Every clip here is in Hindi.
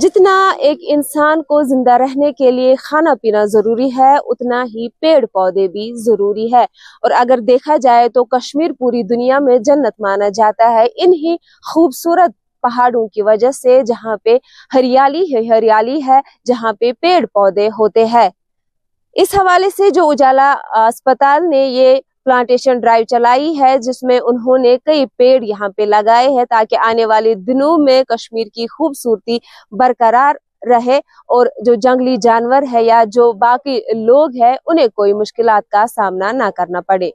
जितना एक इंसान को ज़िंदा रहने के लिए खाना पीना ज़रूरी है, उतना ही पेड़ पौधे भी ज़रूरी है। और अगर देखा जाए तो कश्मीर पूरी दुनिया में जन्नत माना जाता है। इन्हीं खूबसूरत पहाड़ों की वजह से जहाँ पे हरियाली है हरियाली है, जहाँ पे पेड़ पौधे होते हैं। इस हवाले से जो उजाला अस्पताल ने ये प्लांटेशन ड्राइव चलाई है जिसमें उन्होंने कई पेड़ यहाँ पे लगाए हैं ताकि आने वाले दिनों में कश्मीर की खूबसूरती बरकरार रहे और जो जंगली जानवर है या जो बाकी लोग हैं उन्हें कोई मुश्किल का सामना ना करना पड़े।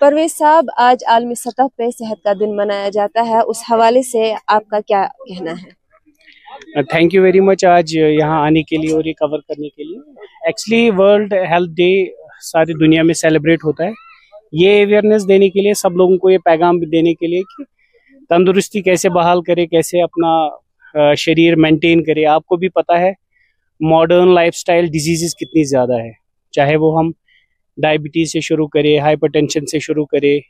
परवेज साहब आज आलमी सतह पे सेहत का दिन मनाया जाता है। उस हवाले से आपका क्या कहना है? थैंक यू वेरी मच आज यहाँ आने के लिए और ये कवर करने के लिए। एक्चुअली वर्ल्ड हेल्थ डे सारी दुनिया में सेलिब्रेट होता है। ये अवेयरनेस देने के लिए, सब लोगों को ये पैगाम देने के लिए कि तंदुरुस्ती कैसे बहाल करे, कैसे अपना शरीर मेंटेन करे। आपको भी पता है मॉडर्न लाइफस्टाइल डिजीजेस कितनी ज़्यादा है। चाहे वो हम डायबिटीज़ से शुरू करें हाइपरटेंशन से शुरू करें,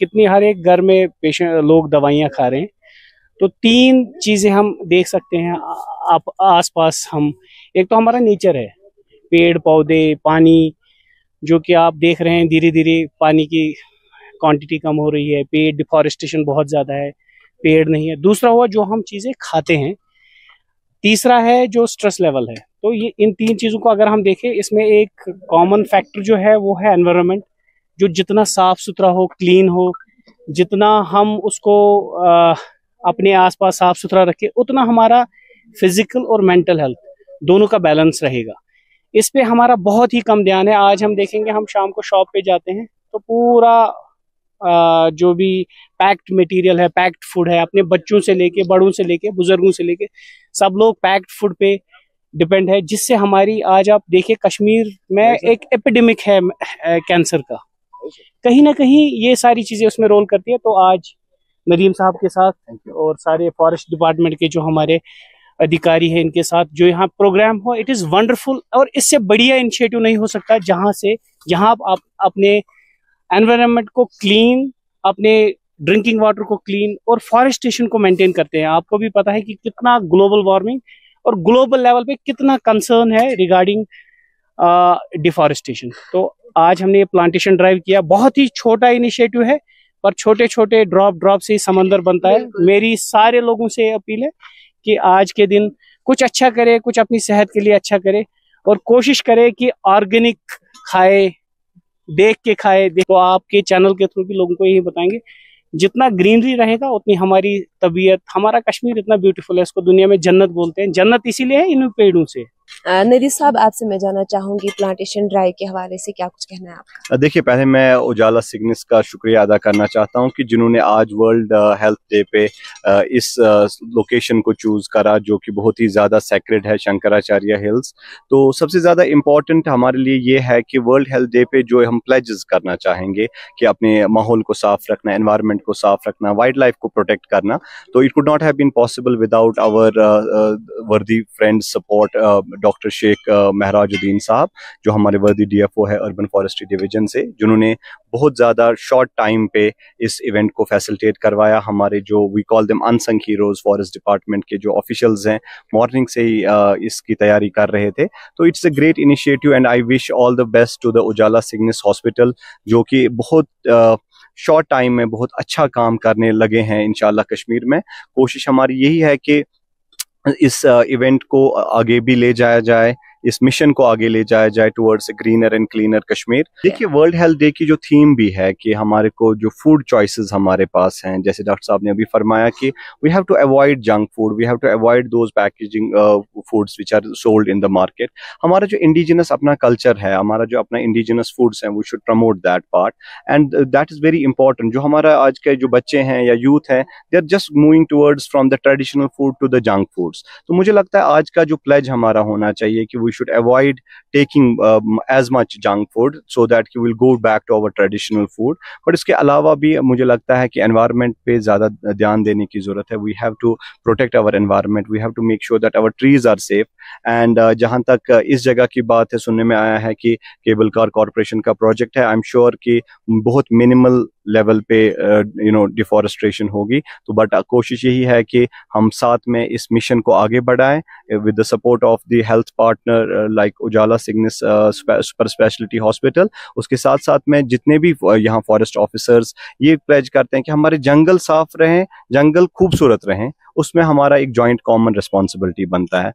कितनी हर एक घर में पेशेंट लोग दवाइयाँ खा रहे हैं। तो तीन चीज़ें हम देख सकते हैं आप आसपास हम। एक तो हमारा नेचर है। पेड़ पौधे पानी जो कि आप देख रहे हैं धीरे धीरे पानी की क्वांटिटी कम हो रही है पेड़ डिफॉरेस्टेशन बहुत ज़्यादा है पेड़ नहीं है। दूसरा हुआ जो हम चीज़ें खाते हैं तीसरा है जो स्ट्रेस लेवल है। तो ये इन तीन चीज़ों को अगर हम देखें इसमें एक कॉमन फैक्टर जो है वो है एनवायरनमेंट जो जितना साफ़ सुथरा हो क्लीन हो जितना हम उसको आ, अपने आसपास साफ़ सुथरा रखें उतना हमारा फ़िज़िकल और मेंटल हेल्थ दोनों का बैलेंस रहेगा। इस पे हमारा बहुत ही कम ध्यान है। आज हम देखेंगे हम शाम को शॉप पे जाते हैं तो पूरा आ, जो भी पैक्ड मटेरियल है पैक्ड फ़ूड है अपने बच्चों से लेके बड़ों से लेके बुज़ुर्गों से लेके सब लोग पैक्ड फ़ूड पे डिपेंड है जिससे हमारी आज आप देखिए कश्मीर में एक एपिडेमिक है कैंसर का। कहीं ना कहीं ये सारी चीज़ें उसमें रोल करती है तो आज नदीम साहब के साथ और सारे फॉरेस्ट डिपार्टमेंट के जो हमारे अधिकारी है इनके साथ जो यहाँ प्रोग्राम हो इट इज़ वंडरफुल और इससे बढ़िया इनिशिएटिव नहीं हो सकता जहाँ से जहाँ आप अपने एनवायरनमेंट को क्लीन अपने ड्रिंकिंग वाटर को क्लीन और फॉरेस्टेशन को मेंटेन करते हैं। आपको भी पता है कि कितना ग्लोबल वार्मिंग और ग्लोबल लेवल पे कितना कंसर्न है रिगार्डिंग डिफॉरेस्टेशन तो आज हमने ये प्लांटेशन ड्राइव किया। बहुत ही छोटा इनिशिएटिव है पर छोटे छोटे ड्रॉप ड्रॉप से ही समंदर बनता है। मेरी सारे लोगों से अपील है कि आज के दिन कुछ अच्छा करे, कुछ अपनी सेहत के लिए अच्छा करे और कोशिश करे कि ऑर्गेनिक खाए, देख के खाए। देखो, आपके चैनल के थ्रू भी लोगों को यही बताएँगे, जितना ग्रीनरी रहेगा, उतनी हमारी तबीयत, हमारा कश्मीर इतना ब्यूटीफुल है, इसको दुनिया में जन्नत बोलते हैं। जन्नत इसीलिए है इन पेड़ों से। नदी साहब, आपसे मैं जानना चाहूँगी प्लांटेशन ड्राइव के हवाले से क्या कुछ कहना है आपका? देखिए, पहले मैं उजाला सिग्निस का शुक्रिया अदा करना चाहता हूँ कि जिन्होंने आज वर्ल्ड हेल्थ डे पे इस लोकेशन को चूज़ करा, जो कि बहुत ही ज़्यादा सेक्रेड है शंकराचार्य हिल्स तो सबसे ज़्यादा इम्पोर्टेंट हमारे लिए ये है कि वर्ल्ड हेल्थ डे पे जो हम प्लेजेस करना चाहेंगे कि अपने माहौल को साफ़ रखना एनवायरमेंट को साफ़ रखना वाइल्ड लाइफ को प्रोटेक्ट करना तो it could not have been possible without our worthy friend support doctor Sheikh Mehrajuddin Sahab, जो हमारे वर्दी डीएफओ है अर्बन फॉरेस्ट्री डिवीज़न से, जिन्होंने बहुत ज़्यादा शॉर्ट टाइम पे इस इवेंट को फैसिलिटेट करवाया। हमारे जो we call them unsung heroes forest department के जो ऑफिशियल्स हैं मॉर्निंग से ही इसकी तैयारी कर रहे थे। तो it's a great initiative and I wish all the best to the Ujala Cygnus hospital जो कि बहुत शॉर्ट टाइम में बहुत अच्छा काम करने लगे हैं इनशाला कश्मीर में। कोशिश हमारी यही है कि इस इवेंट को आगे भी ले जाया जाए। इस मिशन को आगे ले जाया जाए towards greener and cleaner Kashmir देखिए वर्ल्ड हेल्थ डे की जो थीम भी है कि हमारे को जो फ़ूड चॉइसेस हमारे पास हैं जैसे डॉक्टर साहब ने अभी फरमाया कि we have to avoid junk food we have to avoid those packaging foods which are sold in the market हमारा जो इंडिजिनस अपना कल्चर है हमारा जो अपना इंडिजिनस फूड्स हैं we should promote that part and that is very important जो हमारा आज के जो बच्चे हैं या यूथ हैं they are just moving towards from the traditional food to the junk foods तो मुझे लगता है आज का जो प्लेज हमारा होना चाहिए कि we should avoid taking um, as much junk food so that we will go back to our traditional food but इसके अलावा भी मुझे लगता है कि environment पे ज़्यादा ध्यान देने की ज़रूरत है we have to protect our environment we have to make sure that our trees are safe and uh, जहाँ तक इस जगह की बात है सुनने में आया है कि केबल कार कॉरपोरेशन का प्रोजेक्ट है आई एम श्योर कि बहुत मिनिमल लेवल पे यू नो डिफॉरेस्ट्रेशन होगी। तो बट कोशिश यही है कि हम साथ में इस मिशन को आगे बढ़ाएँ with the support of the health partner like Ujala Cygnus super speciality hospital उसके साथ साथ में जितने भी यहाँ फॉरेस्ट ऑफिसर्स ये प्लेज करते हैं कि हमारे जंगल साफ़ रहें, जंगल खूबसूरत रहें, उसमें हमारा एक जॉइंट कॉमन रिस्पॉन्सिबिलिटी बनता है।